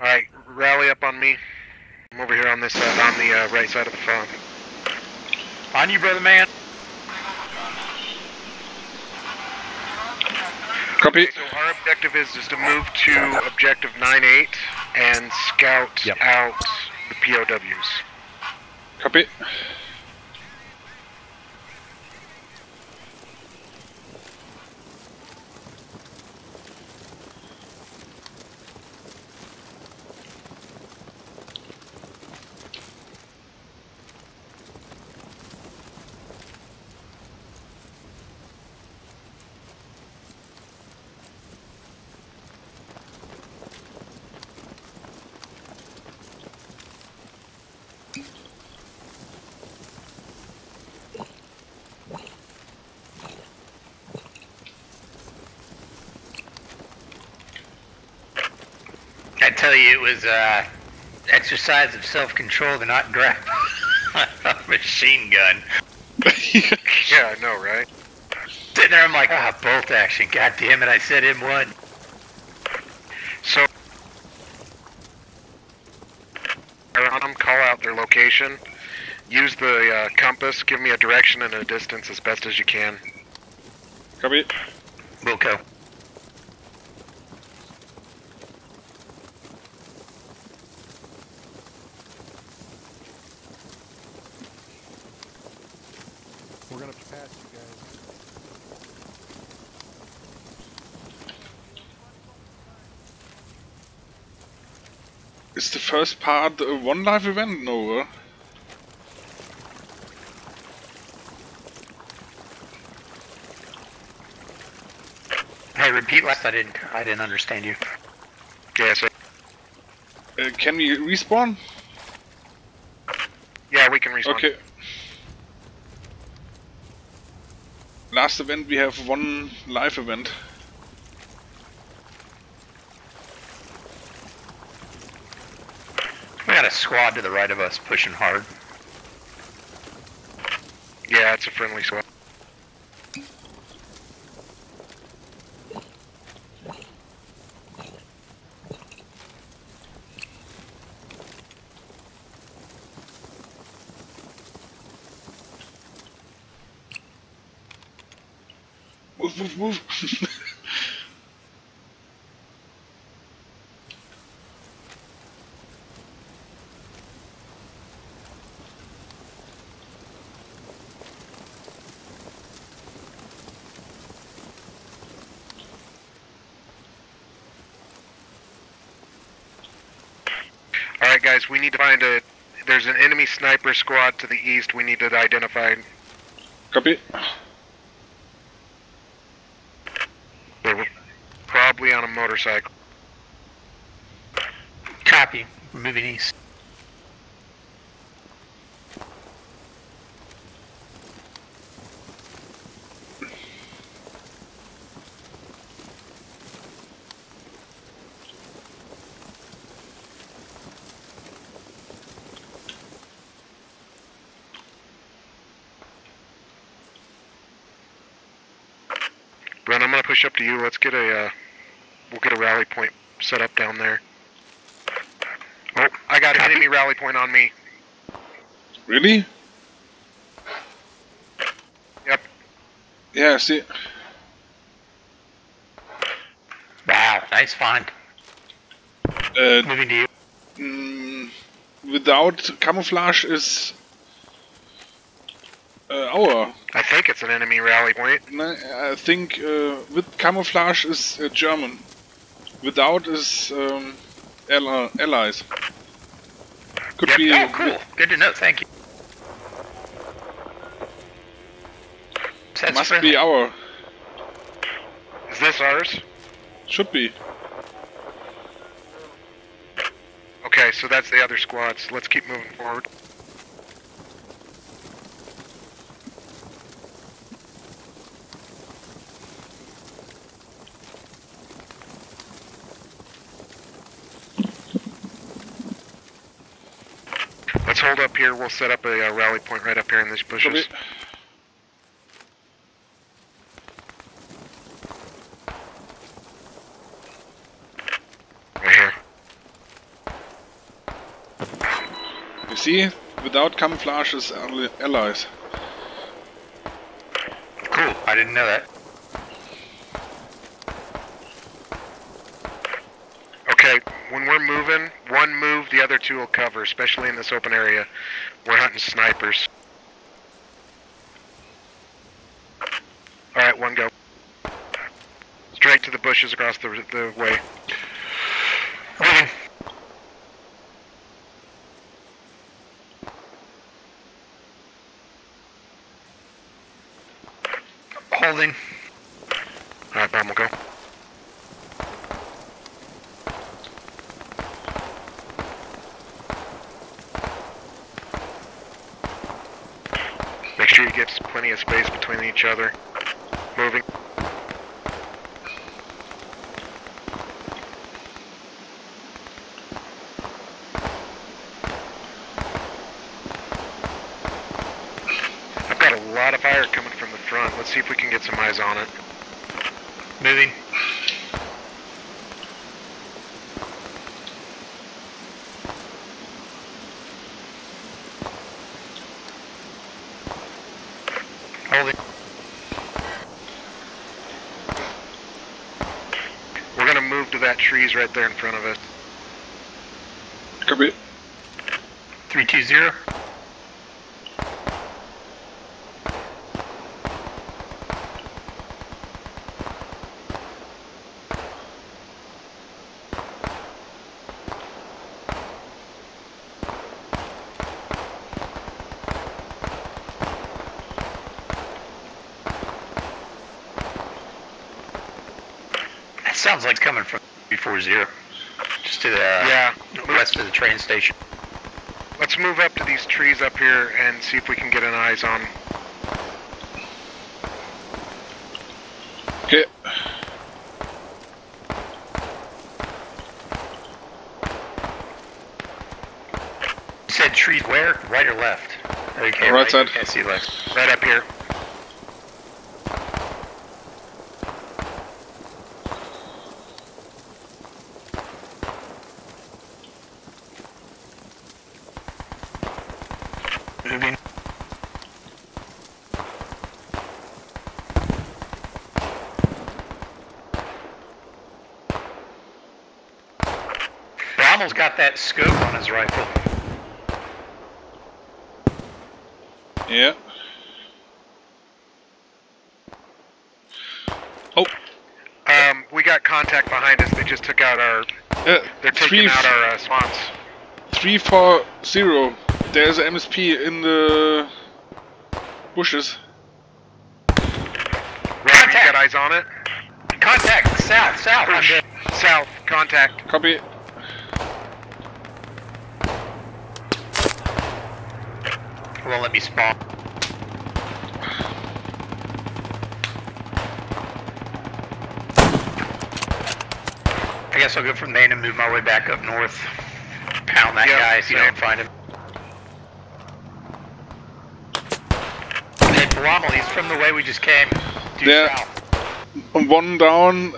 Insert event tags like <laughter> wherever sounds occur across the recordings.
Alright, rally up on me. I'm over here on this, uh, on the uh, right side of the phone. On you, brother man. Copy. So our objective is just to move to objective 9-8 and scout Yep. out the POWs. Copy. Tell you, it was uh, exercise of self-control to not grab <laughs> a machine gun. <laughs> Yeah, I know, right? Sitting there, I'm like, ah, bolt action. God damn it, I said M1. So, around them, call out their location. Use the uh, compass, give me a direction and a distance as best as you can. Copy. Wilco. Is the first part a one life event? No. uh? Hey, repeat last. I didn't. I didn't understand you. Yeah, so, Uh, can we respawn? yeah, we can respawn. Okay. Last event we have one live event. Got a squad to the right of us pushing hard. Yeah, it's a friendly swap. Move, move, move. Alright, guys, we need to find a. There's an enemy sniper squad to the east we need to identify. Copy. They're probably on a motorcycle. Copy. We're moving east. Brent, I'm gonna push up to you. Let's get a. Uh, we'll get a rally point set up down there. Oh, I got an enemy rally point on me. Really? Yep. Yeah, see. Wow, nice find. Uh, Moving to you. mm, without camouflage is uh, our. I think it's an enemy rally point. I think uh, with camouflage is uh, German. Without is um, allies. Could Yep. be. Oh, cool. Good to know. Thank you. That's Must friendly. be our. Is this ours? Should be. Okay, so that's the other squads. Let's keep moving forward. hold up here. We'll set up a uh, rally point right up here in these bushes. Right here. You see? Without camouflage is allies. Cool. I didn't know that. Will cover, especially in this open area. We're hunting snipers. Alright, one go. Straight to the bushes across the, the way. Moving. Holding. Alright, Bommel go. Make sure you get plenty of space between each other. Moving. I've got a lot of fire coming from the front. Let's see if we can get some eyes on it. Moving. Holding. We're gonna move to that trees right there in front of us. Copy. 320. That sounds like coming from before zero. Just to the Yeah. west of the train station. Let's move up to these trees up here and see if we can get an eyes on. Okay. You said trees where? Right or left? Okay, Right side. I see left. Right up here. Got that scope on his rifle. Yeah. Oh, Um, we got contact behind us. They just took out our. uh, They're taking out our uh, spawns. three, four, zero. There's a MSP in the bushes. Rob, you Contact. got eyes on it? Contact! South, south! I'm Push. South. Contact. Copy. Won't let me spawn. I guess I'll go from main and move my way back up north. Pound that Yeah, guy if you don't find him. Hey, Rommel, he's from the way we just came. Due There. south. One down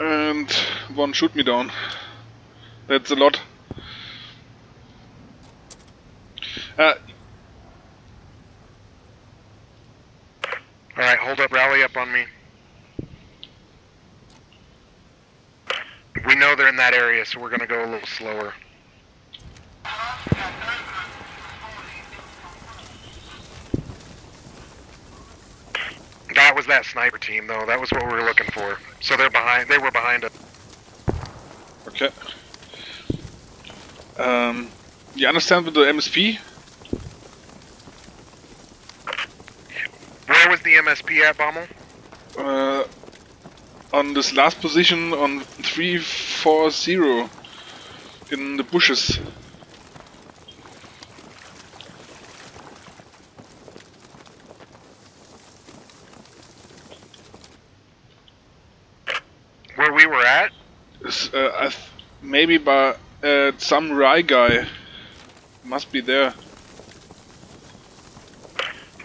and one shoot me down. That's a lot. Uh, Alright, hold up. Rally up on me. We know they're in that area, so we're gonna go a little slower. That was that sniper team, though. That was what we were looking for. So they're behind. They were behind us. okay. Um, you understand with the MSP? Where was the MSP at, Bommel? Uh, on this last position on 340 in the bushes. Where we were at? Uh, I th- maybe by uh, some Rye guy. Must be there.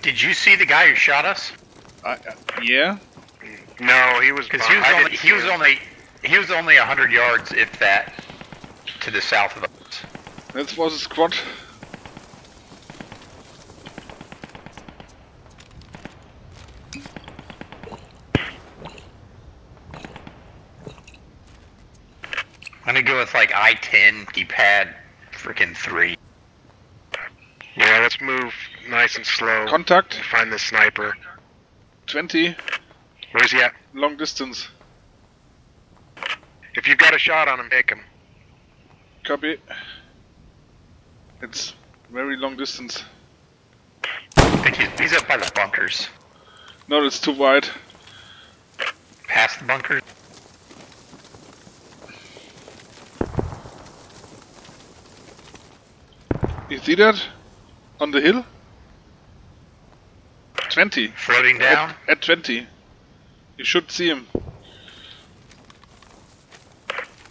Did you see the guy who shot us? Uh, yeah? No, he was. Because he was only he was only he was only hundred yards, if that, to the south of us. That was a squad. I'm gonna go with like I-10 D-pad, freaking three. Yeah, let's move nice and slow. Contact to find the sniper. 20, Where's he at? long distance. If you've got a shot on him, take him. Copy. It's very long distance. I think he's, he's up by the bunkers. No, it's too wide. Past the bunkers. You see that? On the hill? 20. Floating down. At, at 20. You should see him.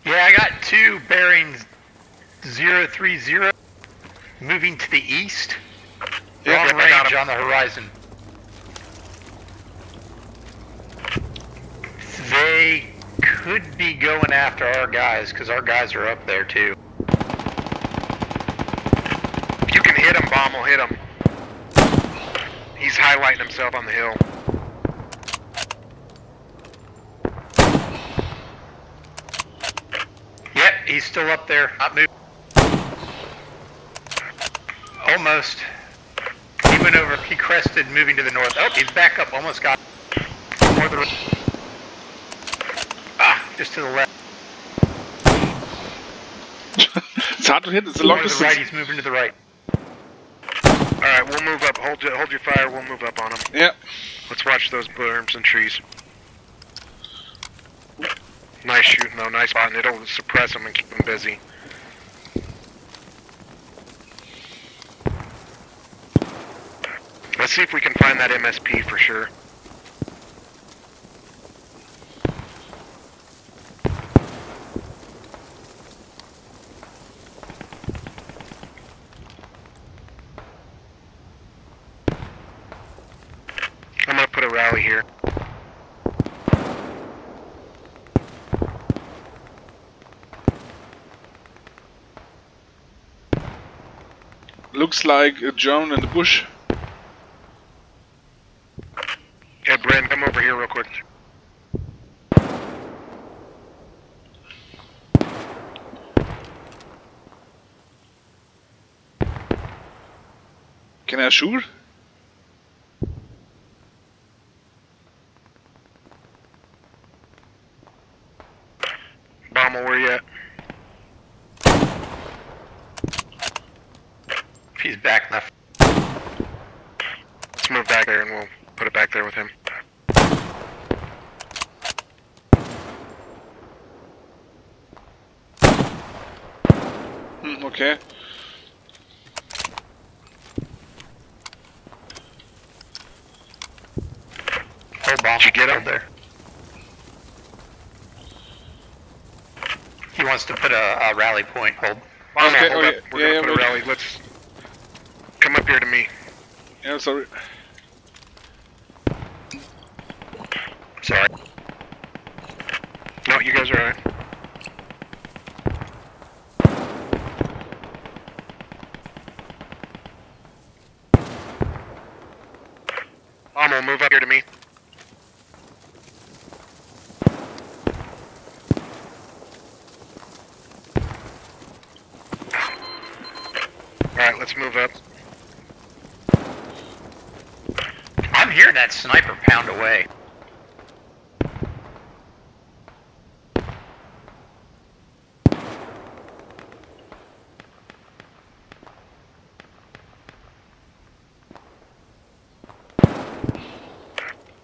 Yeah, I got two bearings 030 moving to the east. Yeah, Long yep, range on the horizon. They could be going after our guys because our guys are up there too. If you can hit him, Bommel hit him. He's highlighting himself on the hill. Yep, he's still up there. Not moving. Almost. He went over. He crested, moving to the north. Oh, he's back up. Almost got. More the. Ah, just to the left. <laughs> it's hard to hit, it's a long to the distance. right. He's moving to the right. Alright, we'll move up. Hold your, hold your fire, we'll move up on them. Yep. Let's watch those berms and trees. Nice shooting though, nice spot, and it'll suppress them and keep them busy. Let's see if we can find that MSP for sure. I'm gonna put a rally here. Looks like a drone in the bush. Hey, Bren, come over here real quick. Can I shoot? Bomber, where you at? He's back left. Let's move back there and we'll put it back there with him. Hmm, okay. Hold bomb. Did you get him? There. He wants to put a, a rally point. Hold. Bomber, Okay, hold okay, up. We're yeah, gonna yeah, put a rally. Let's come up here to me. Yeah, sorry. Sorry. No, you guys are alright. Bomber, move up here to me. Alright, let's move up. I'm hearing that sniper pound away.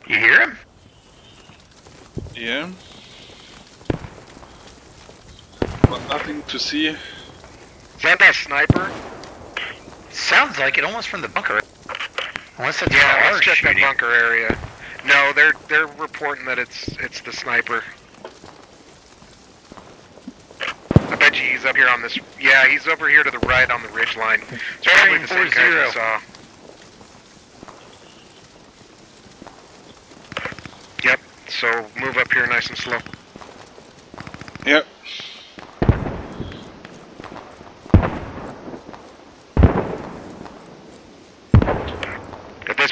You hear him? Yeah. But nothing to see. Is that that sniper? Sounds like it almost from the bunker. Unless it's Yeah, let's check shooting. that bunker area. No, they're they're reporting that it's it's the sniper. I bet you he's up here on this. Yeah, he's over here to the right on the ridge line. It's probably the same guy we saw. Yep. So move up here nice and slow. Yeah.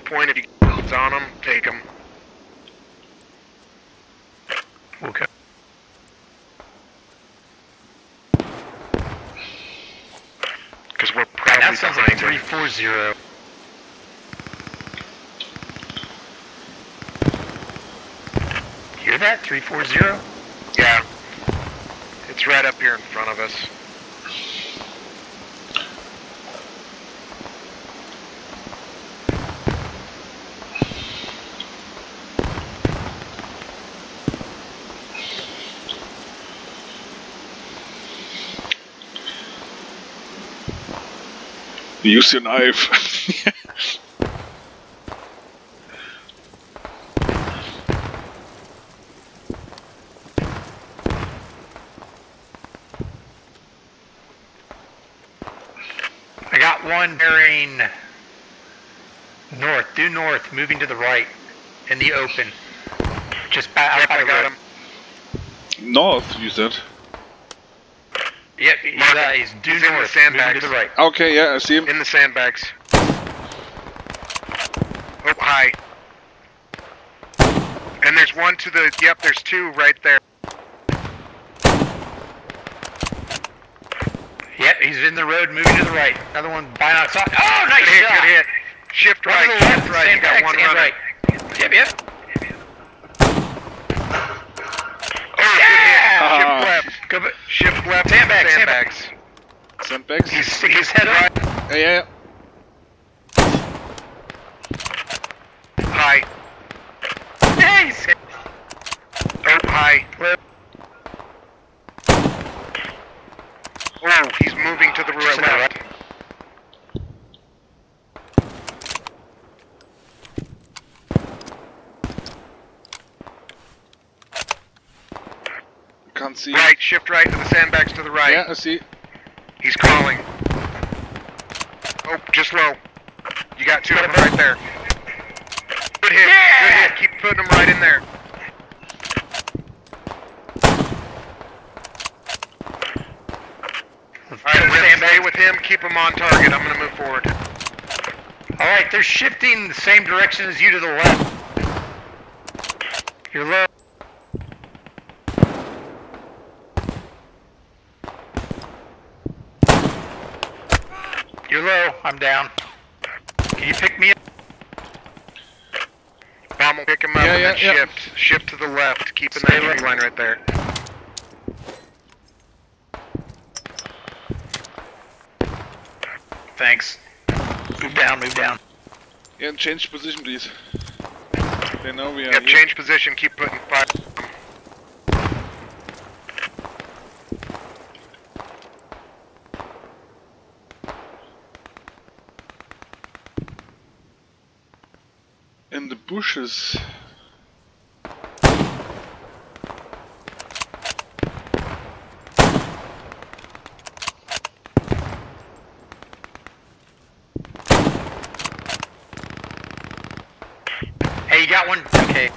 point. If you get on them, take them. Okay. Because we're And probably that sounds like behind three them. four zero. Hear that? Three four zero. Yeah. It's right up here in front of us. Use your knife. <laughs> I got one bearing north, due north, moving to the right, in the open. Just back Yep, I the got him. North, you said. Yep, he's, Mark he's due He's in the north, sandbags. to the right. Okay, yeah, I see him. In the sandbags. Oh, hi. And there's one to the. Yep, there's two right there. Yep, he's in the road, moving to the right. Another one binocs on. Oh, nice Good hit, shot! good hit. Shift One right, to the left, shift right. You got sandbags one and running. right. Yep, yep. Oh, Yeah! good hit. Shift left. Go, Shift left. Sandbags, Sandbags. Sandbags. he's stick his head up. Yeah, yeah, Hi. Nice! Oh, hi. Oh, he's moving to the right. left. can't see. Right, shift right to the sandbags to the right. Yeah, I see. He's crawling. Oh, just low. You got two of them right there. Good hit. Yeah! Good hit. Keep putting them right in there. All right, we're gonna stay with him. Keep him on target. I'm gonna move forward. All right, they're shifting the same direction as you to the left. You're low. You're low. I'm down. Can you pick me up? Bommel pick him up Yeah, and yeah, then yeah. shift. Shift to the left. Stay that left. line right there. Thanks. Move down. Move down. Yeah, change position, please. They know we are Yep, change position. Keep putting fire. In the bushes. Hey, you got one? Okay.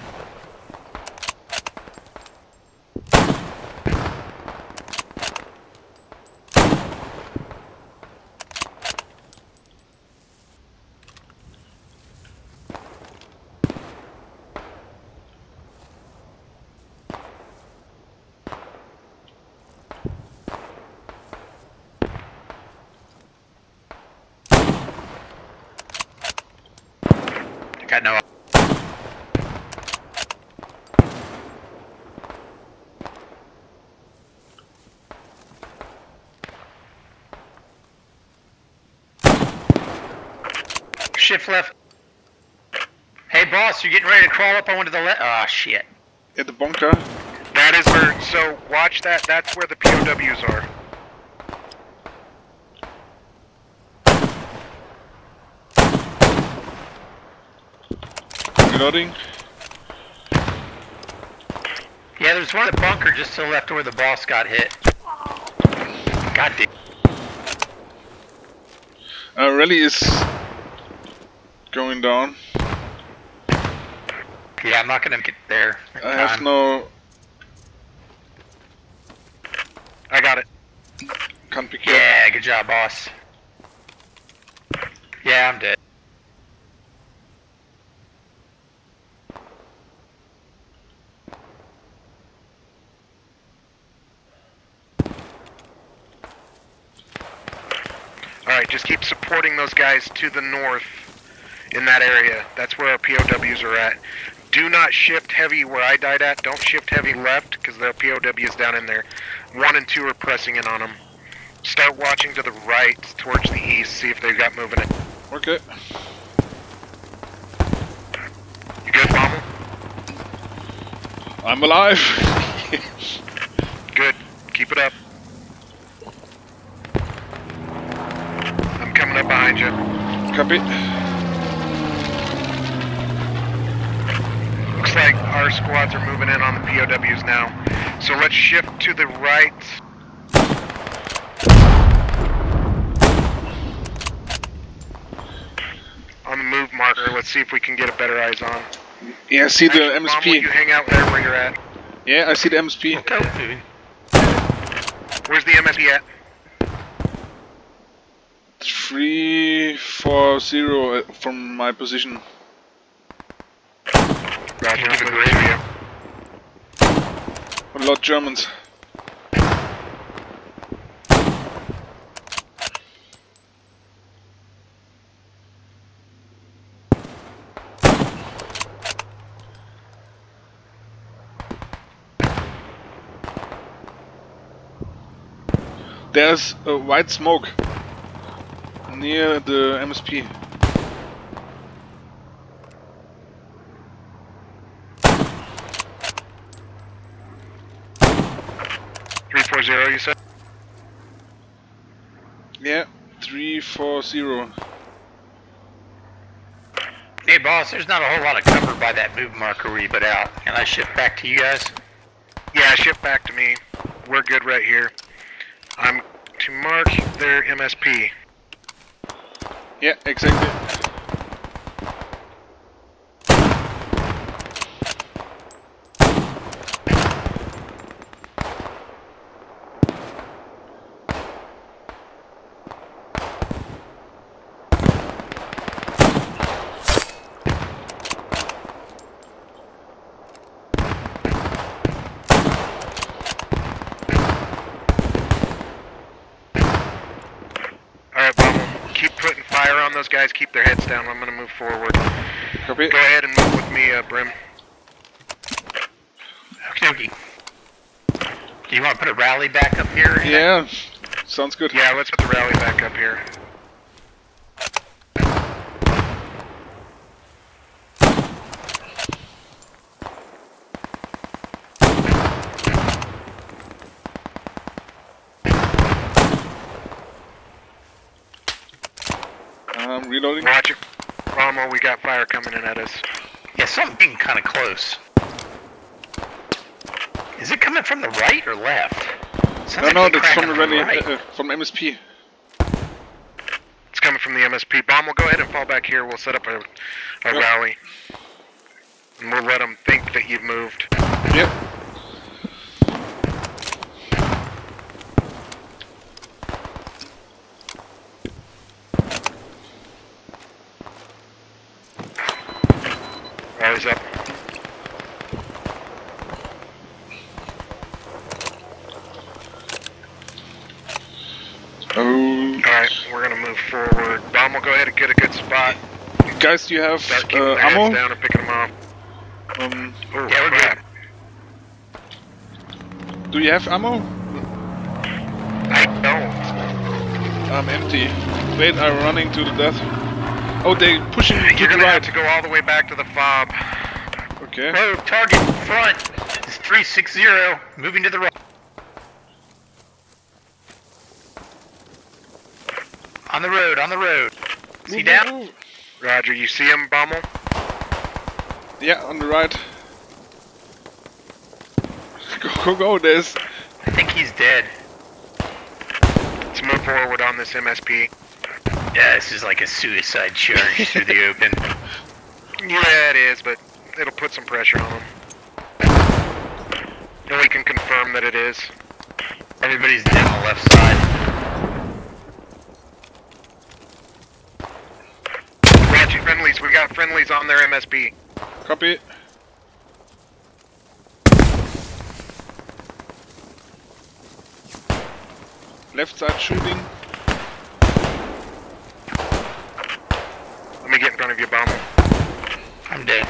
Got no. Shift left. Hey, boss, you're getting ready to crawl up onto the left. Ah, shit. At the bunker. That is where. So watch that. That's where the POWs are. Reloading. Yeah, there's one at the bunker just to the left where the boss got hit. God damn. Uh, rally is going down. Yeah, I'm not gonna get there. I have no. I got it. Come. pick you Yeah, up. good job, boss. Yeah, I'm dead. Alright, just keep supporting those guys to the north in that area. That's where our POWs are at. Do not shift heavy where I died at. Don't shift heavy left because their POWs down in there. One and two are pressing in on them. Start watching to the right towards the east. See if they've got moving it. Okay. You good, Bommel? I'm alive. <laughs> Good. Keep it up. I'm coming up behind you. Copy. Looks like our squads are moving in on the POWs now. So let's shift to the right. On the move marker, let's see if we can get a better eyes on. Yeah, I see the Actually, Mom, you MSP. hang out there where you're at? Yeah, I see the MSP. Okay. Where's the MSP at? Three, four, zero uh, from my position. Roger, Give it great. to you. A lot of Germans. There's a white smoke near the MSP. Three four zero, you said? Yeah, three, four, zero. Hey, boss, there's not a whole lot of cover by that move marker where you put out. Can I shift back to you guys? Yeah, shift back to me. We're good right here. I'm to mark their MSP. Yeah, exactly. Alright, Bumble. Keep putting fire on those guys. Keep their heads down. I'm gonna move forward. Copy. Go ahead and move with me, uh, Brim. Okie dokie. Do you want to put a rally back up here? or anything? Yeah, sounds good. Yeah, let's put the rally back up here. I'm reloading. Watch it. Rommel, we got fire coming in at us. Yeah, something kind of close. Is it coming from the right or left? Sounds No, no, they're that's from cracking the rally, right. uh, uh, from MSP. It's coming from the MSP. Bomb we'll go ahead and fall back here. We'll set up a, a Yep. rally. And we'll let them think that you've moved. Yep. Rally's up. Oh, Alright, we're gonna move forward. gonna go ahead and get a good spot. guys, do you have Start uh, ammo? down and picking them off. Um, Oh, Yeah, we're crap. do you have ammo? I don't. I'm empty. Wait, I'm running to the death. Oh, they pushing to You're the gonna have right. to go all the way back to the fob. Okay. Road target front is 360, moving to the right. On the road, on the road. See Move, down? move, move. Roger, you see him, Bommel? Yeah, on the right. <laughs> Go, go, go, there's... I think he's dead. Let's move forward on this MSP. Yeah, this is like a suicide charge through the <laughs> open. Yeah, it is, but it'll put some pressure on him. And we can confirm that it is. Everybody's dead on the left side. friendlies. We've got friendlies on their MSP. Copy. Left side shooting. Let me get in front of you, bomber. I'm dead.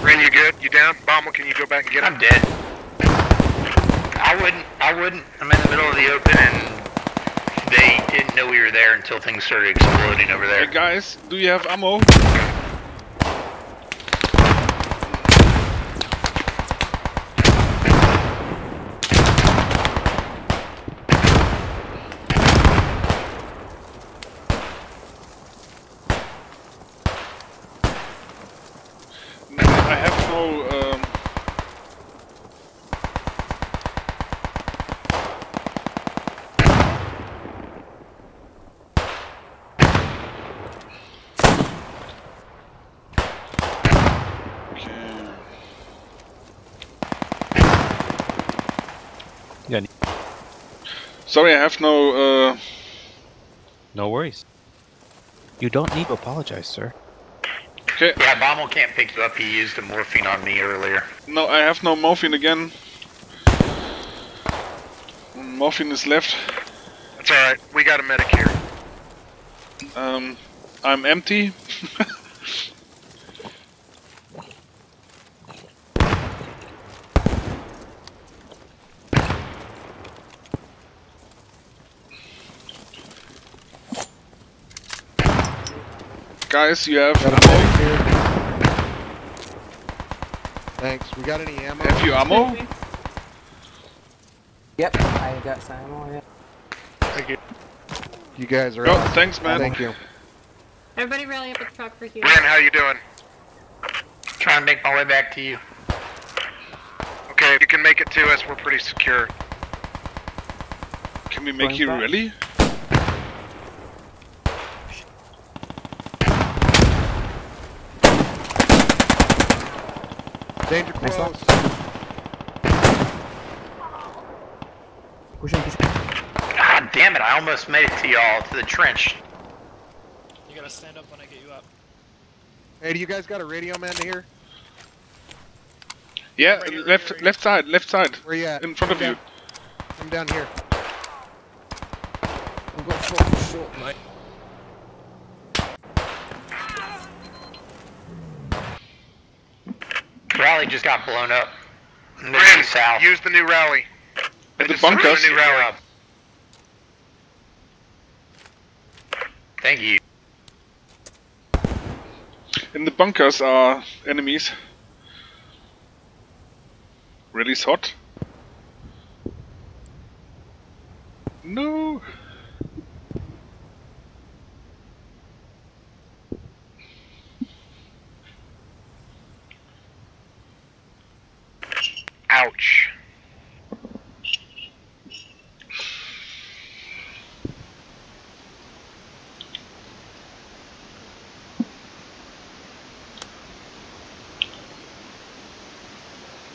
Ren, you good? You down? Bomber, can you go back and get him? I'm dead. I wouldn't. I wouldn't. I'm in the middle of the open and they didn't know we were there until things started exploding over there. Hey guys, do you have ammo? I have no. Um, okay. Yeah. Sorry, I have no. Uh, No worries. You don't need to apologize, sir. okay, Yeah, Bommel can't pick you up. He used the morphine on me earlier. no, I have no morphine again. Morphine is left. That's alright. We got a medic here. Um, I'm empty. <laughs> Guys, you have Got ammo? here. Thanks. We got any ammo? Have you ammo? Yep, I got some ammo, yeah. Thank you. You guys are Oh, awesome. thanks, man. Thank you. Everybody rally up at the truck for Hugh. Bryn, how you doing? Trying to make my way back to you. Okay, if you can make it to us, we're pretty secure. Can we make Going you back? rally? Danger Nice close. Push him, push him. God damn it! I almost made it to y'all to the trench. You gotta stand up when I get you up. Hey, do you guys got a radio man to here? Yeah, Right here, left, right here. left side, left side, Where you at? in front of Come you. I'm down here. I've got focus short, mate. Rally just got blown up. Moving south. use the new rally. At the just threw bunkers. the new rally. Job. Thank you. In the bunkers are enemies. Really hot. No. Ouch.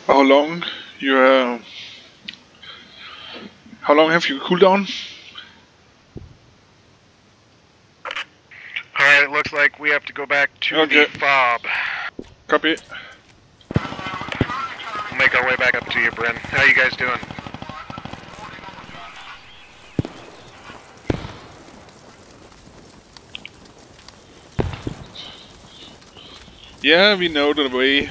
How long you? Uh, how long have you cooldown? Alright, it looks like we have to go back to Okay. the fob. Copy. Make our way back up to you, Bryn. How you guys doing? Yeah, we know the way.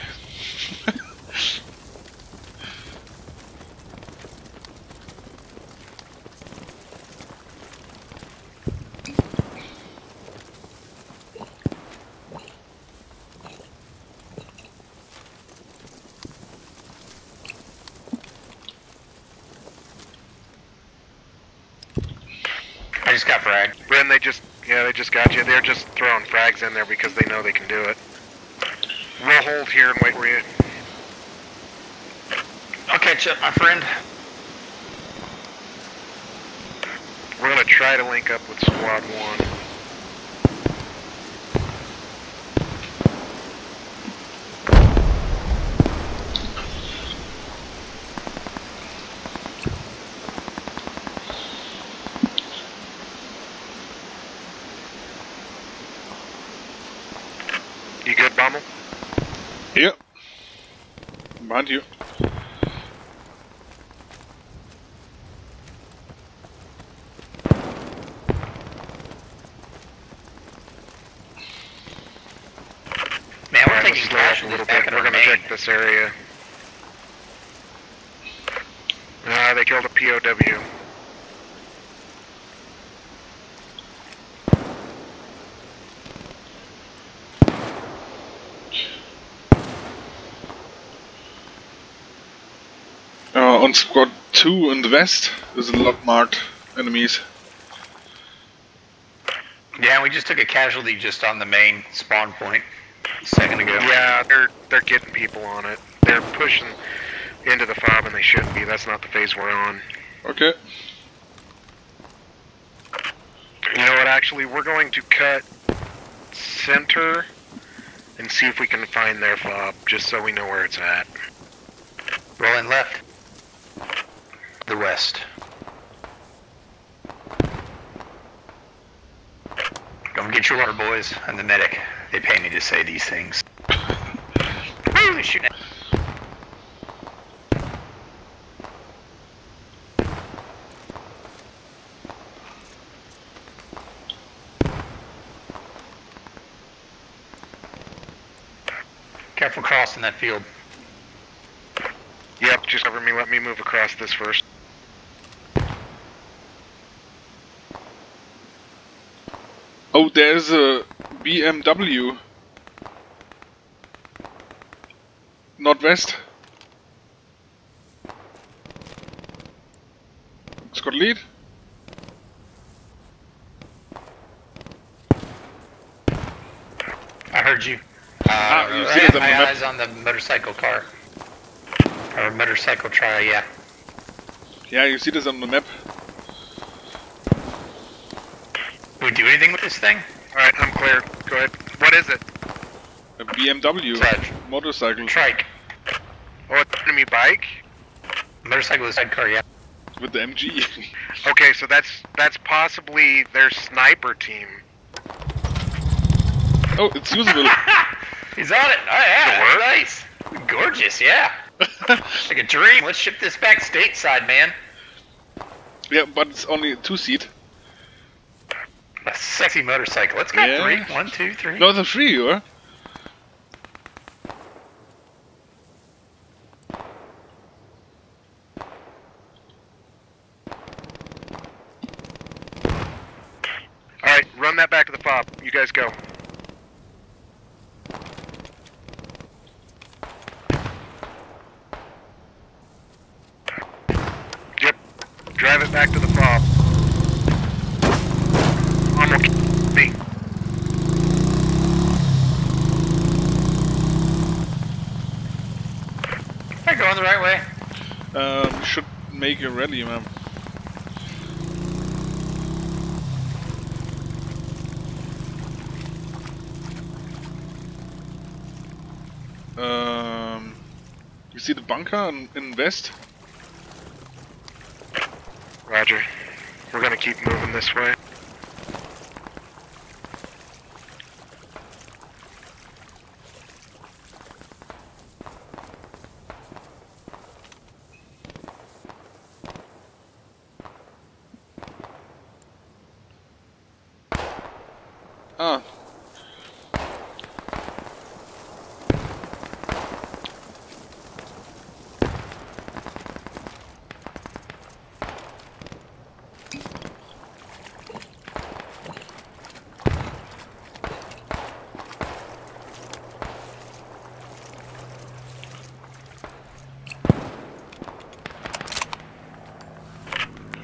I just got fragged. Bryn, they just, yeah, they just got you. They're just throwing frags in there because they know they can do it. We'll hold here and wait for you. I'll catch up, my friend. We're gonna try to link up with Squad 1. You good, Bommel? Here. Behind you. Man, we're Alright, let's taking slow up a casualties little back bit. at We're our gonna Dang. check this area. Ah, they killed a POW. Uh, on squad 2 in the west is a lot marked enemies. Yeah, we just took a casualty just on the main spawn point a second ago. Yeah, they're they're getting people on it. They're pushing into the fob, and they shouldn't be. That's not the phase we're on. Okay. You know what? Actually, we're going to cut center and see if we can find their fob, just so we know where it's at. Rolling left. The west. Don't get your water, boys. I'm the medic. They pay me to say these things. Careful crossing that field. Yep, just cover me. Let me move across this first. Oh, there's a BMW. Northwest. Squad lead. I heard you. Uh, Ah, you see I it on my eyes on the motorcycle car. Or motorcycle trial, yeah. Yeah, you see this on the map. Do we do anything with this thing? Alright, I'm clear. Go ahead. What is it? A BMW motorcycle Trike. Oh, it's an enemy bike? Motorcycle sidecar, yeah. with the MG. <laughs> Okay, so that's that's possibly their sniper team. oh, it's usable. <laughs> He's on it. Oh, yeah, nice. Gorgeous, yeah. <laughs> Like a dream. Let's ship this back stateside, man. yeah, but it's only a two seat. A sexy motorcycle. Let's go Yeah. three. One, two, three. No, the three, or? Alright, run that back to the fob. You guys go. Yep. Drive it back to the fob. Armor me. Am I going the right way? Um, should a rally, man. Um, you see the bunker in, in west? Roger. We're gonna keep moving this way. Ah.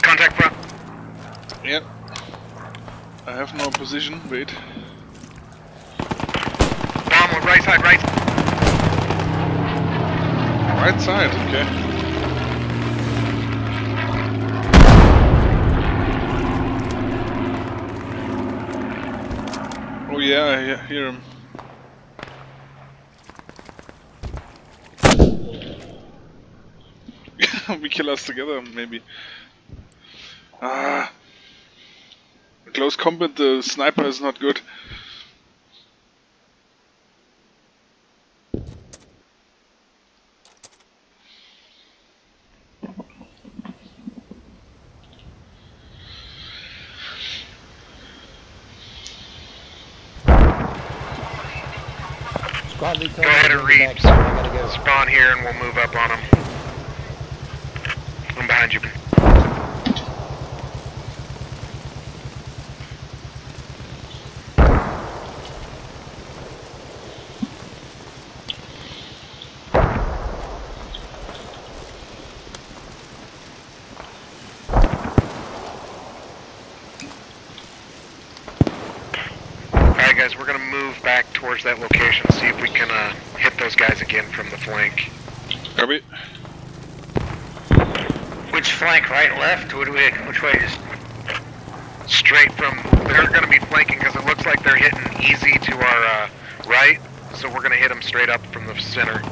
Contact front. Yeah. I have no position, wait. Right side, right. Right side, okay. Oh yeah, I hear him. <laughs> we kill us together, maybe. Ah. Close combat, the sniper is not good. Squad lead Go ahead and read. I gotta go. Spawn here and we'll move up on them. I'm behind you. Alright guys, we're gonna move back towards that location, see if we can uh, hit those guys again from the flank. Copy. Which flank, right, left? What do we, which way is? straight from. They're going to be flanking because it looks like they're hitting easy to our uh, right. So we're going to hit them straight up from the center.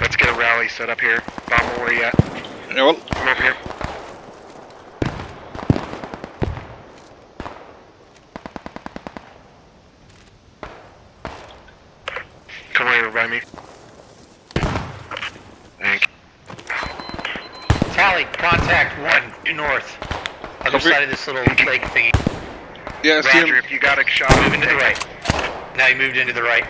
Let's get a rally set up here. Bomber, where are you at? Jawel. Come up here. Come over by me. Thank you. Tally, contact one, due north. Other Copy. side of this little lake thingy. Yeah, I see Roger, him. if you got a shot, Move into the right. Now you moved into the right.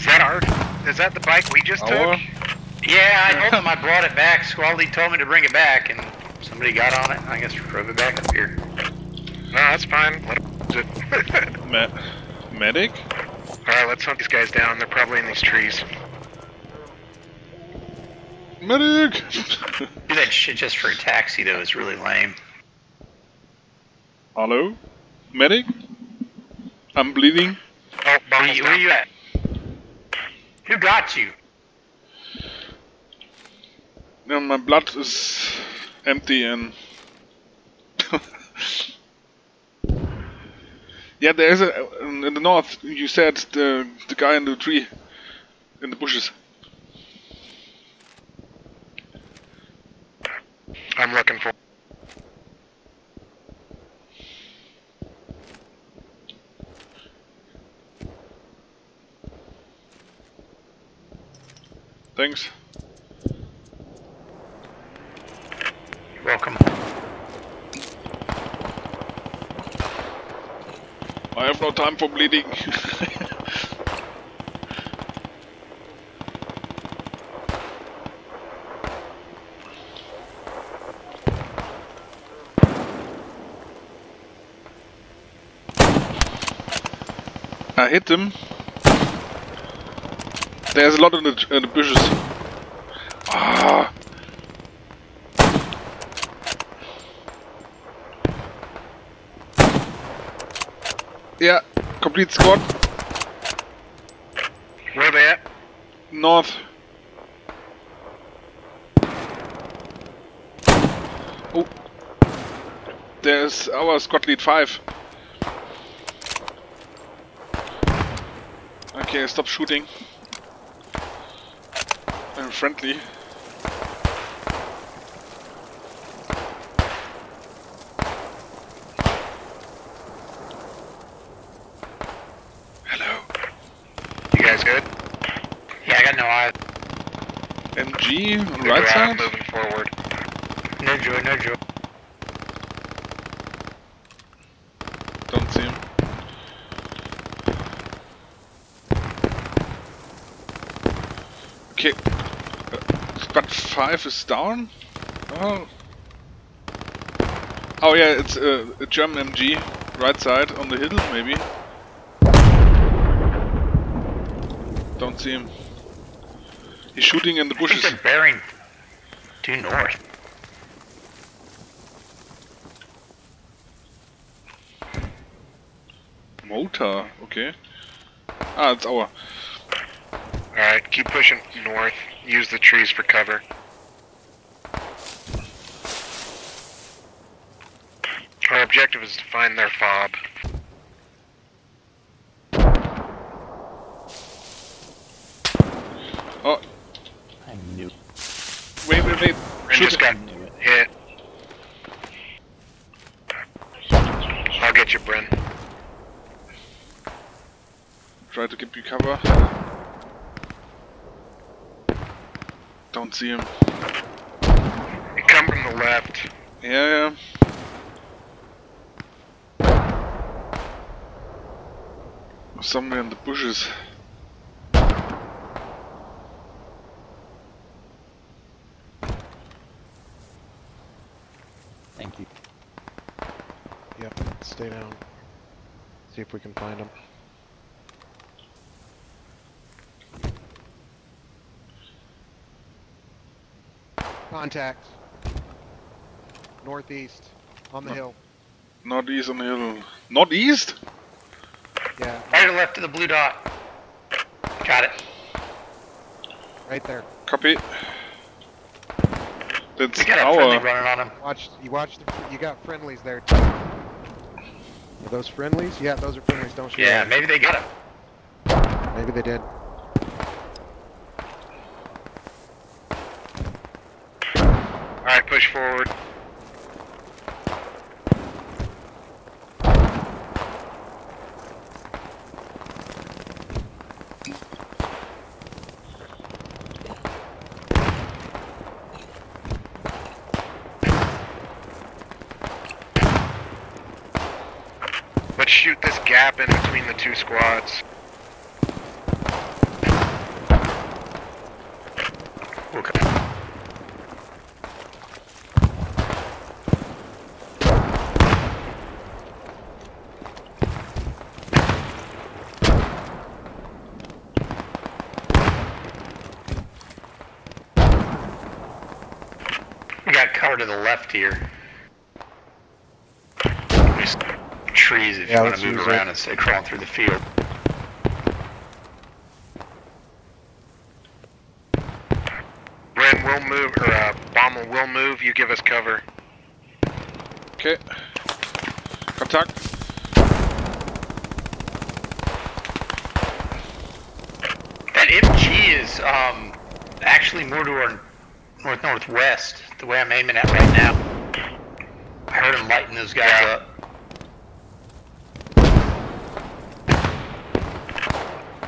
Is that our? Is that the bike we just Our? took? Yeah, I <laughs> told him I brought it back. Squad lead told me to bring it back, and somebody got on it. I guess drove it back up here. No, that's fine. Let 'em use it. <laughs> Ma medic? Alright, let's hunt these guys down. They're probably in these trees. Medic! <laughs> Do that shit just for a taxi, though, is really lame. Hello? Medic? I'm bleeding. Oh, Where bombs you, where you at? Who got you? Yeah, my blood is empty and... <laughs> yeah, there's a... In in the north, you said the, the guy in the tree. In the bushes. I'm looking for. Thanks. You're welcome. I have no time for bleeding. <laughs> I hit them. There's a lot in the, in the bushes. Ah. Yeah, complete squad. Where they at? North. Oh. There's our squad lead 5. Okay, stop shooting. I'm friendly. Hello. You guys good? Yeah, I got no eyes. MG on Good right route, side? Moving forward. No joy, no joy. Don't see him. Okay. 5 is down? Oh. Oh yeah, it's uh, a German MG. Right side on the hill, maybe. Don't see him. He's shooting in the bushes. they're bearing due north. Motor, okay. Ah, it's our. Alright, keep pushing north. Use the trees for cover. Our objective is to find their fob. Oh. I knew. Wait, wait, wait. Ren just got hit. I'll get you, Bren. Try to get you cover. Don't see him. You come from the left. Yeah, yeah. Somewhere in the bushes. Thank you. Yep, stay down. See if we can find them. Contacts. Northeast. On the No. hill. Northeast on the hill. Northeast? Yeah, Right or left of the blue dot. Got it. right there. Copy. That's We got a friendly running on him. Watch, you watch, the, you got friendlies there too. Are those friendlies? Yeah, those are friendlies, don't shoot Yeah, at maybe they got him. them. Maybe they did. Alright, push forward. Let's shoot this gap in between the two squads. Okay. We got cover to the left here. Just trees if Yeah, you want to move around it. instead of crawling through the field. Ren will move, or uh, Bommel will move, you give us cover. Okay. Contact. That MG is um actually more to our north northwest, the way I'm aiming at right now. I heard him lighting those guys Yeah. up.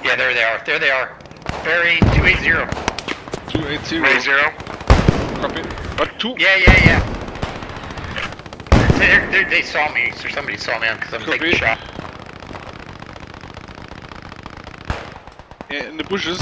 Yeah, there they are. There they are. Bearing 280. 280. Ray. Copy. What? Two? Yeah, yeah, yeah. They're, they're, they saw me, so somebody saw me because I'm taking Copy. a shot. Yeah, in the bushes.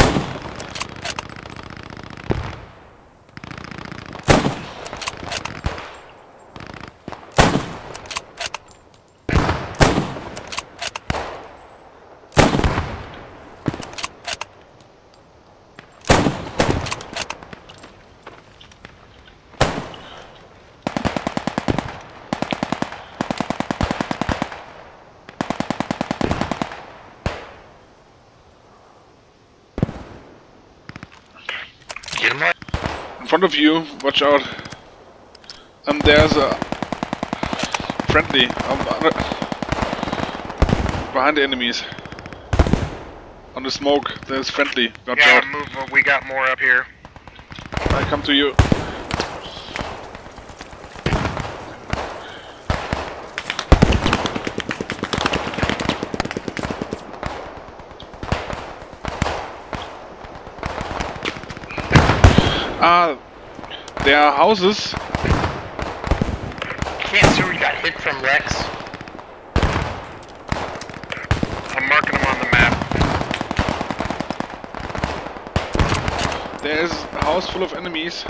Get him right. In front of you. Watch out. And there's a friendly um, behind the enemies. On the smoke, there's friendly. Watch Yeah, out. move, uh, we got more up here. I come to you. Ah, there are houses. Can't see where you got hit from, Rex. I'm marking them on the map. There's a house full of enemies.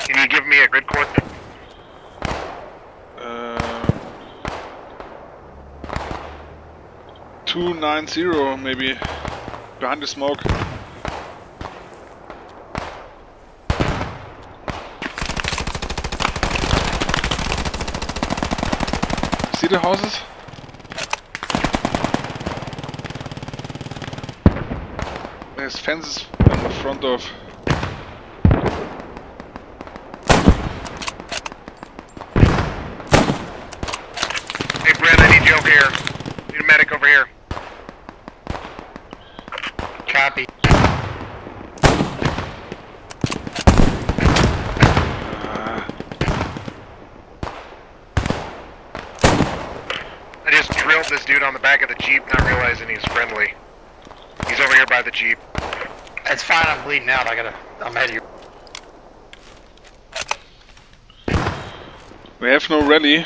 Can you give me a grid coordinate? Uh, 290 maybe. Behandle Smoke. City Houses. There's fences in the front of That's fine. I'm bleeding out. I gotta. I'm ahead of we have no rally.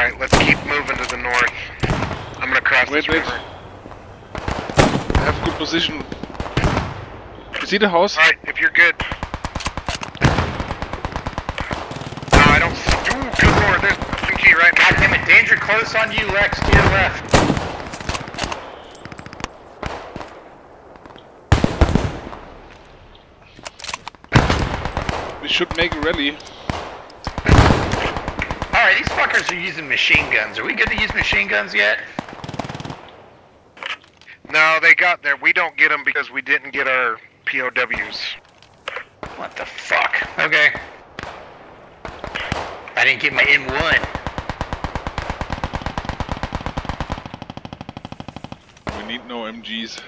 Alright, let's keep moving to the north. I'm gonna cross Wait, this wait. river. I have good position. You see the house? Alright, if you're good. No, I don't see. Ooh, good lord, there's a key right now. God damn it! Danger close on you, Lex. To your left. We should make a rally. All right, these fuckers are using machine guns. Are we good to use machine guns yet? No, they got there. We don't get them because we didn't get our POWs. What the fuck? Okay. I didn't get my M1. We need no MGs.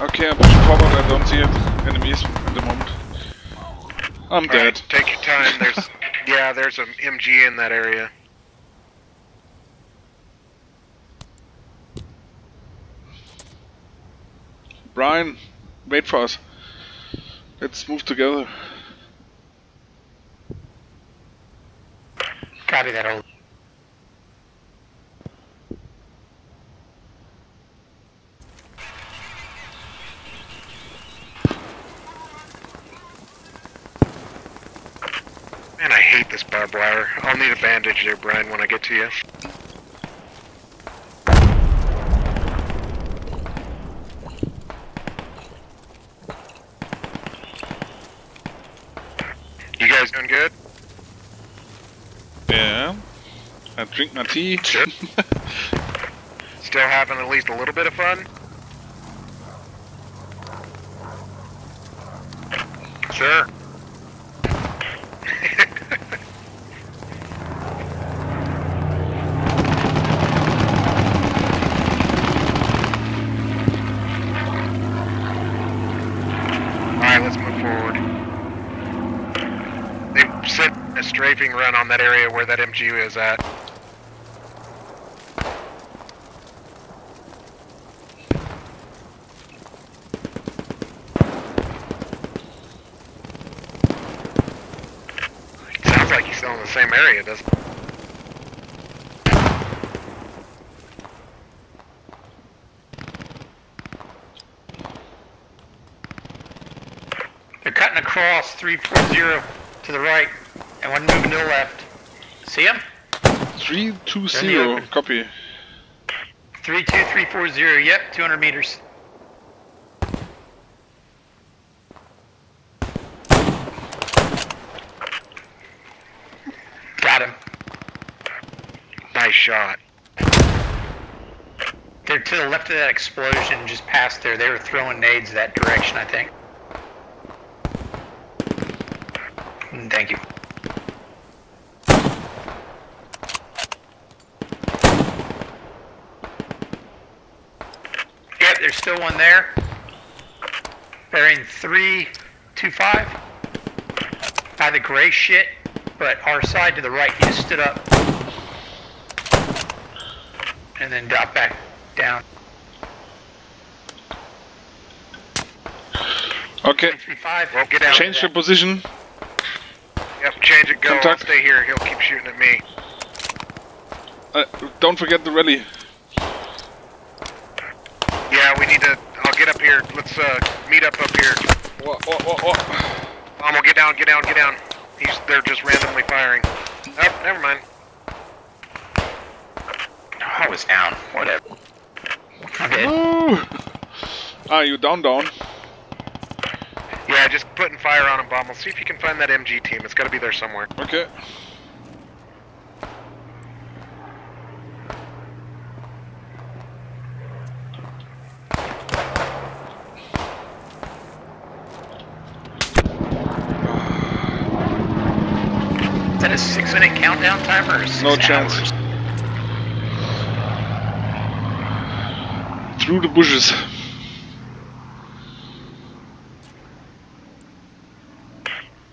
Okay, I'm pushing forward. I don't see it. enemies at the moment. I'm Alright, dead. take your time. There's, <laughs> yeah, there's an MG in that area. Brian, wait for us. Let's move together. Copy that old. Man, I hate this barbed wire. I'll need a bandage there, Brian, when I get to you. You guys doing good? Yeah. I drink my tea. Sure. <laughs> Still having at least a little bit of fun? Sure. Alright, let's move forward. They sent a run on that area where that MG is at. Sounds like he's still in the same area, doesn't They're cutting across 340 to the right, and one moving to the left. See him? 320, open. copy. 32340, yep, 200 meters. Got him. Nice shot. They're to the left of that explosion, just past there. They were throwing nades that direction, I think. Mm, Thank you. Yep, one there. Bearing 325. By the gray shit, but our side to the right, he just stood up. And then dropped back down. Okay, 335. Well, get out. change the position. Yep, change it, go. I'll stay here. He'll keep shooting at me. Uh, don't forget the rally. Yeah, we need to. I'll get up here. Let's uh, meet up up here. Oh, oh, oh, oh. Bomb, get down, get down, get down. He's they're just randomly firing. Oh, never mind. I was down. Whatever. I'm dead. Ooh. Ah, you down, down. Yeah, just putting fire on him, Bomb. See if you can find that MG team. It's got to be there somewhere. Okay. Is that a six minute countdown or six No chance. hours? Through the bushes.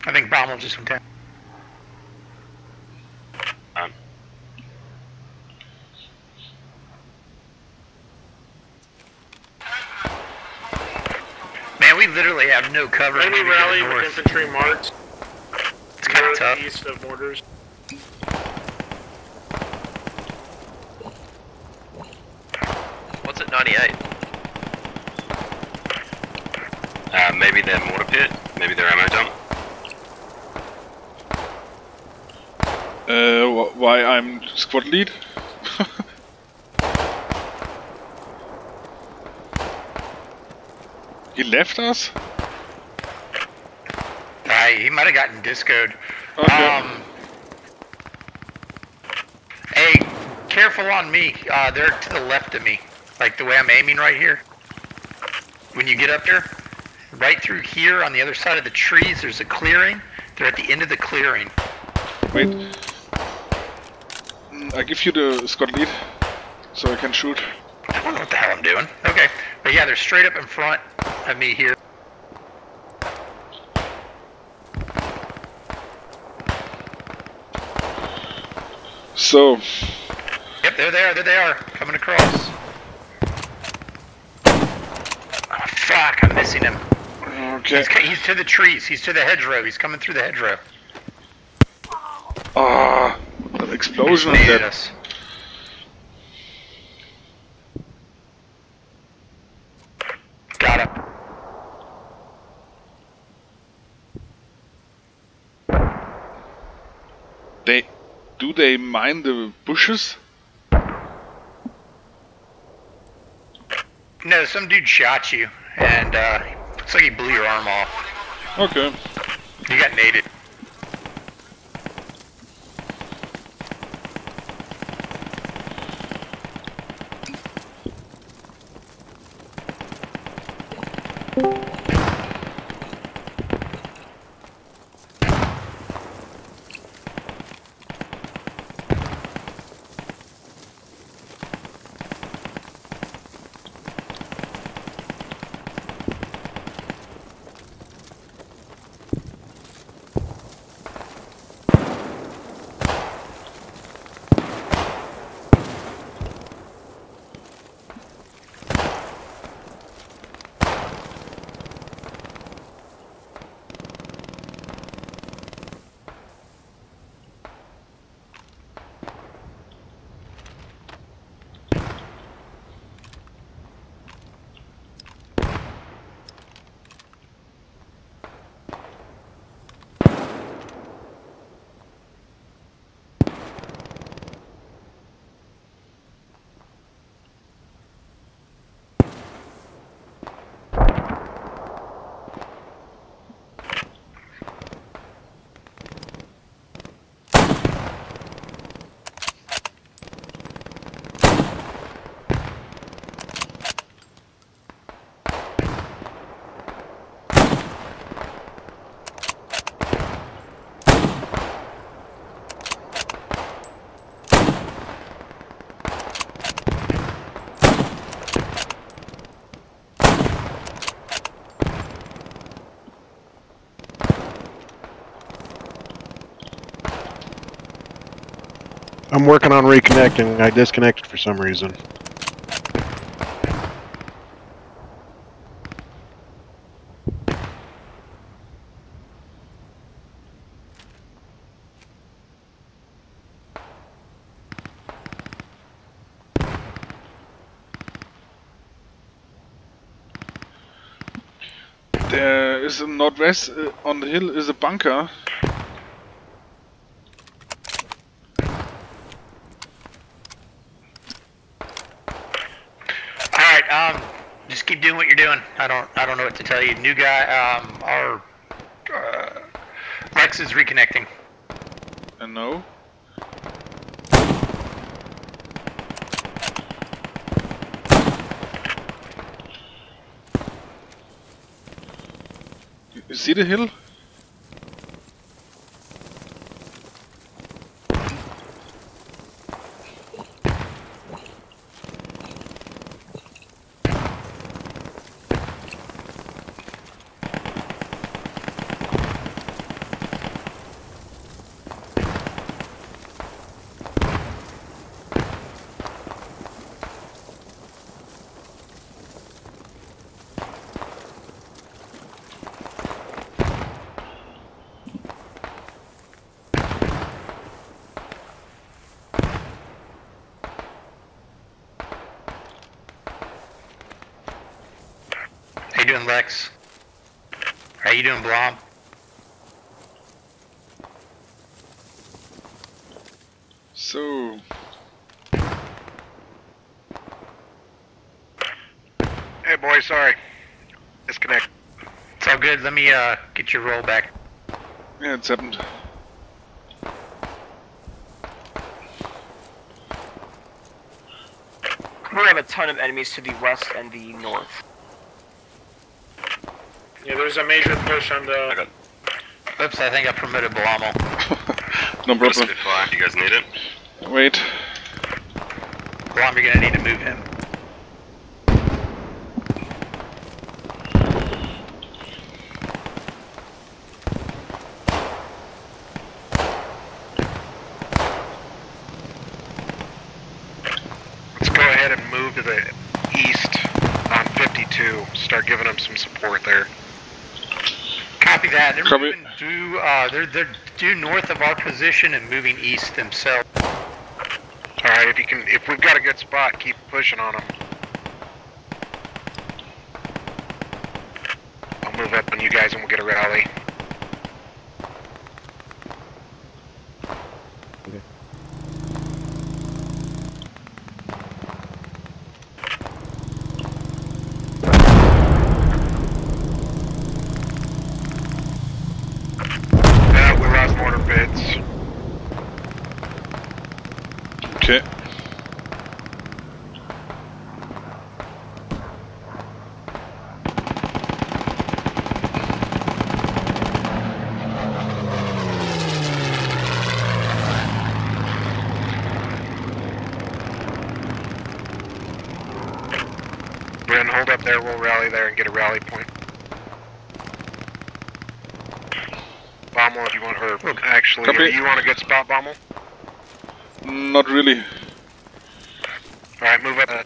I think Bommel just went down. Man, we literally have no cover. Enemy until rally with infantry marked It's kind of tough. northeast of mortars. What's at 98? Uh, maybe their mortar pit, maybe their ammo dump. Uh, wh- why I'm squad lead? <laughs> he left us? Uh, he might have gotten discoed. Okay. Um, hey, careful on me. Uh, they're to the left of me, like the way I'm aiming right here. When you get up there, right through here on the other side of the trees, there's a clearing. They're at the end of the clearing. Wait. I give you the squad lead, so I can shoot. I don't know what the hell I'm doing. Okay, but yeah, they're straight up in front of me here. So, Yep, there they are. There they are, coming across. Oh, fuck, I'm missing him. Okay. He's, he's to the trees. He's to the hedgerow. He's coming through the hedgerow. Ah, that explosion and Naded that. us. Got him. They do they mine the bushes? No, some dude shot you, and uh, looks like he blew your arm off. Okay. You got naded. I'm working on reconnecting. I disconnected for some reason. There is a northwest uh, on the hill is a bunker. All right, um, just keep doing. I don't, I don't know what to tell you. New guy, um, our uh, Lex is reconnecting. Know. You- You see the hill? How you doing, Lex? How you doing, Blom? So, Hey, boy, sorry. Disconnect. It's all good. Let me uh get your roll back. yeah, it's happened. We have a ton of enemies to the west and the north. Yeah, there's a major push on the. Oops, I think I promoted Blamo. <laughs> No Got a problem. You guys need it? Wait. Blom, you're gonna need to move him. Let's go ahead and move to the east on 52. Start giving them some support there. Copy that. They're Copy. moving due. Uh, they're they're due north of our position and moving east themselves. All right, if you can, if we've got a good spot, keep pushing on them. I'll move up on you guys and we'll get a rally. Yeah, we lost mortar bits. Okay. Bren, hold up there. We'll rally there and get a rally point. Bommel, if you want, or actually, Copy. are you on a good spot, Bommel? Not really. All right, move up. Uh,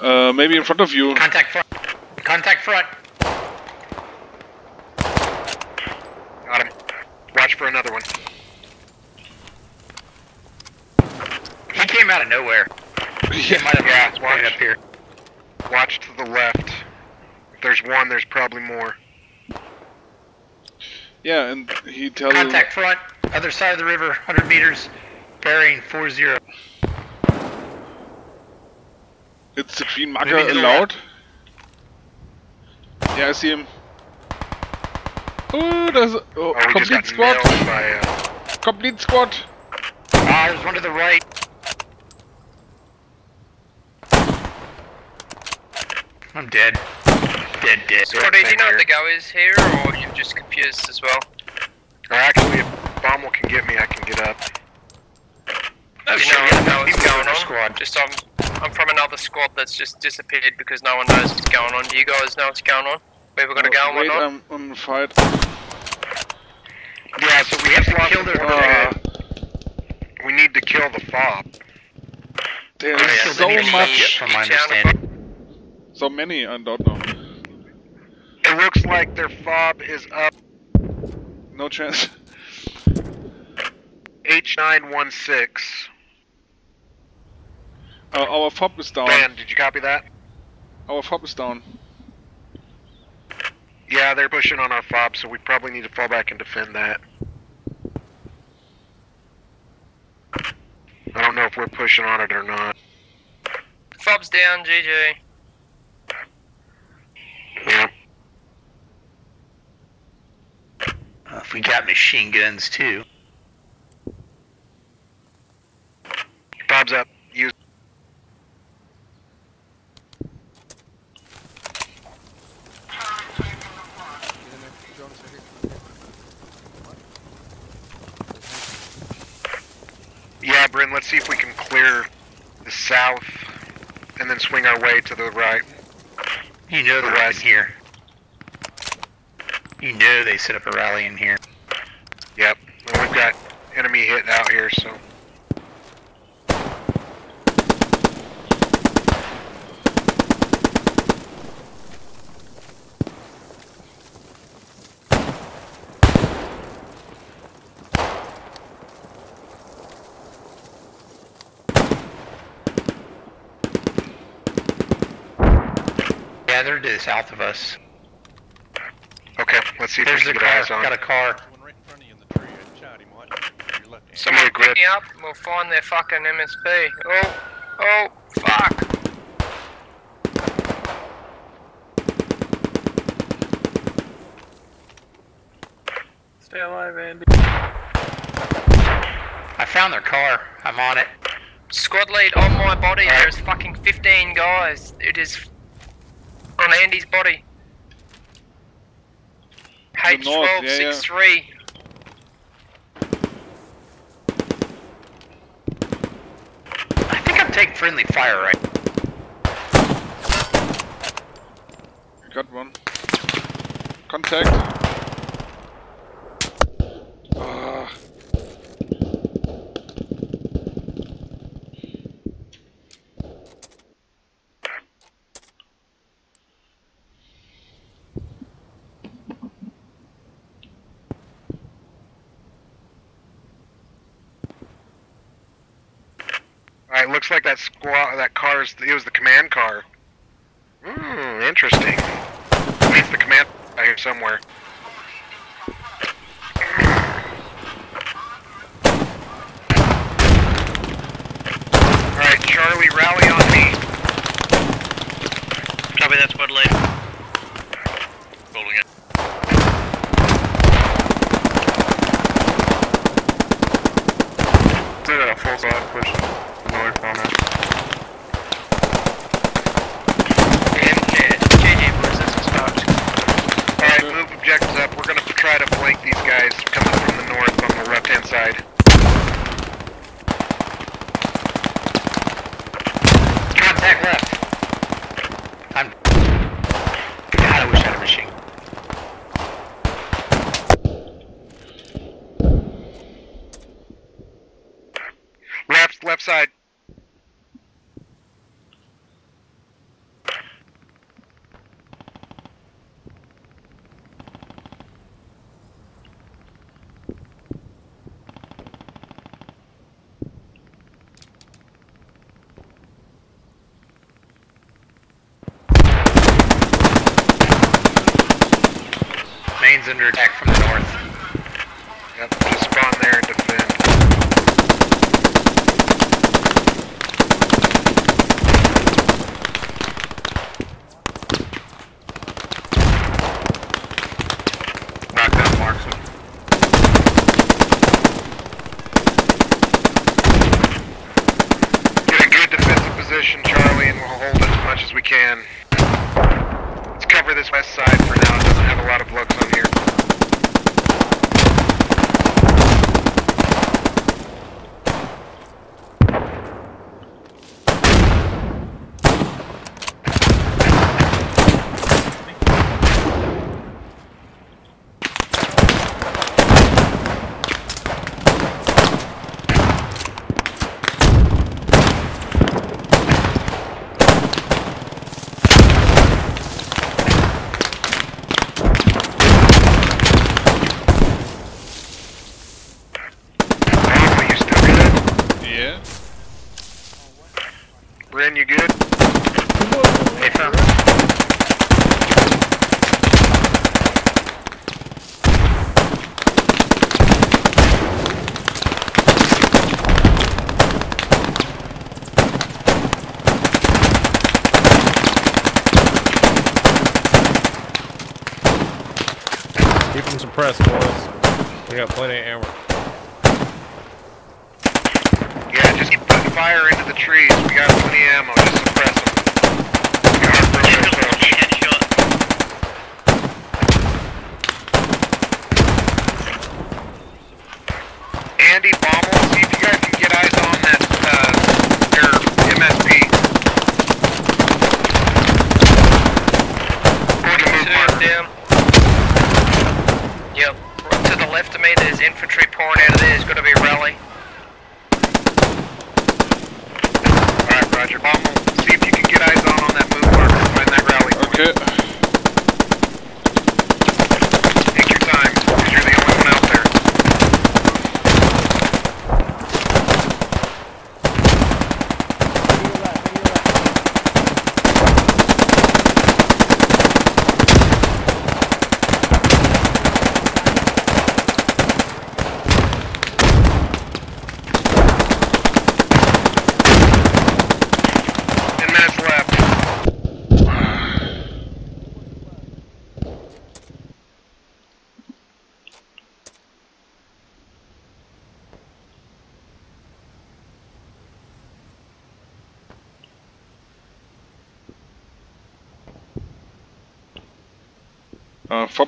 Uh, maybe in front of you. Contact front. Contact front. got him. Watch for another one. He came out of nowhere. He might have Yeah, yeah, watch. up here. Watch to the left. If there's one, there's probably more. Yeah, and he tells you. Contact front. Other side of the river. 100 meters. Bearing 40. It's the green marker Maybe to the allowed. Yeah, I see him. Oh, there's a oh, Oh, complete got squad. by uh, Complete squad. Ah, there's one to the right. I'm dead. Dead, dead. Scotty, do you know here. what the go is here, or you're just confused as well? Or actually, if Bommel can get me, I can get up. Oh, Do you shit, know, yeah, know what's going on? squad. Just I'm, I'm from another squad that's just disappeared because no one knows what's going on. Do you guys know what's going on? Where we're gonna go and Wait, whatnot? I'm on the fight. Yeah, so we have to Kill their- uh, We need to kill the fob. There's Oh, yeah, so Didn't even look yet, much. from my Each animal- understanding. So many, I don't know. It looks like their fob is up No chance. H916. Uh, our fob is down. Dan, did you copy that? Our fob is down. Yeah, they're pushing on our fob, so we probably need to fall back and defend that. I don't know if we're pushing on it or not. Fob's down, GG. Yeah. Uh, if we got machine guns too. Fob's up. Use. Yeah, Bryn, let's see if we can clear the south and then swing our way to the right. You know they're right here. You know they set up a rally in here. Yep. And we've got enemy hitting out here, so. Yeah, they're to the south of us. Okay, let's see if There's we the can get car. eyes on. Got a car. Someone grid. pick me up and we'll find their fucking MSP. Oh, oh, fuck. Stay alive, Andy. I found their car. I'm on it. Squad lead on my body. Alright. There's fucking 15 guys. It is on Andy's body. The north, yeah, yeah. H1263. I think I'm taking friendly fire right. Got one. Contact. Ah. Alright, looks like that squad, that car's, it was the command car. Hmm, interesting. It's the command out here somewhere. Alright, Charlie, rally on me. Copy that squad lead. Holding it. Got a full squad pushing north on us. And uh, GG boys, this is Fox. Alright, move objectives up. We're gonna try to flank these guys coming from the north on the left hand side. Contact left. I'm. God, I wish I had a machine. Left, left side. Main's under attack Suppressed, boys. We got plenty of ammo. Yeah, just keep putting fire into the trees. We got plenty of ammo. Just suppress them. We are further approach. Andy, Bommel, see if you guys can get eyes on that, uh, their MSP. Two down. Yep. To the left of me, there's infantry pouring out of there. There's got to be a rally. Alright, Roger. Bommel, see if you can get eyes on on that move marker. Find that rally point. Okay. Take your time, because you're the only one out there. Ten minutes left.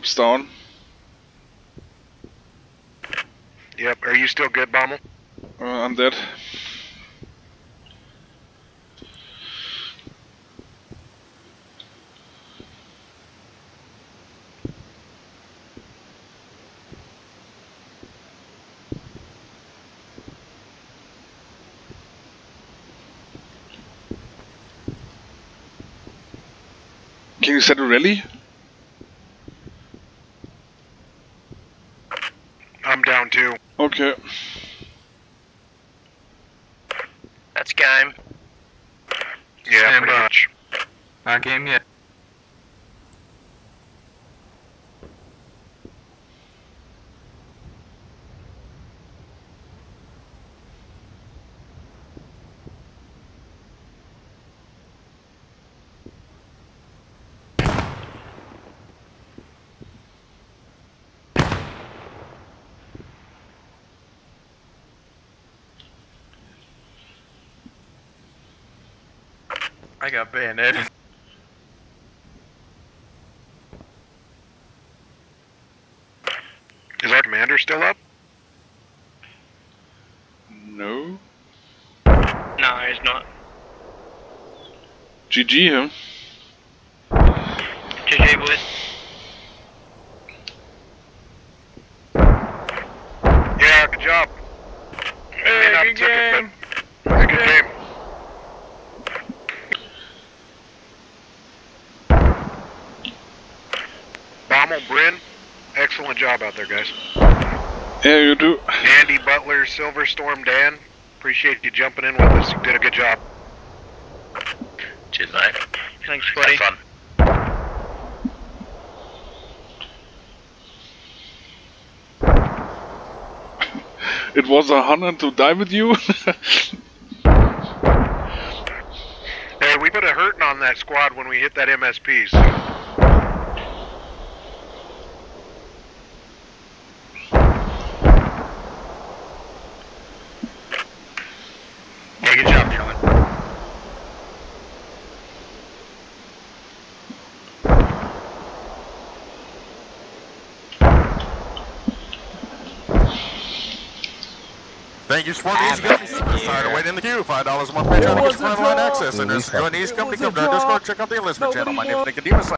Uh, Fob's. Yep, are you still good, Bommel? Uh, I'm dead. Can you set a rally? I'm down too. Okay. That's game. Yeah, Stand pretty by. much. Not game yet. I got bayoneted. Is our commander still up? No. No, he's not. GG him. GG boys. Yeah, good job. May not have took it, but it was a good game. Bommel, Bryn, excellent job out there, guys. Yeah, you do. Andy Butler, Silver Storm, Dan, appreciate you jumping in with us. You did a good job. Cheers, mate. Thanks, buddy. Have fun. It was a honor to die with you. <laughs> Hey, we put a hurting on that squad when we hit that MSP. So. Yeah, good job, gentlemen. Thank you, Sport Easy Company Superstar. To wait in the queue, five dollars a month. Patreon to get your frontline access. And there's join Easy Company. Come to our Discord. Check out the enlistment channel. My name is Nicodemus.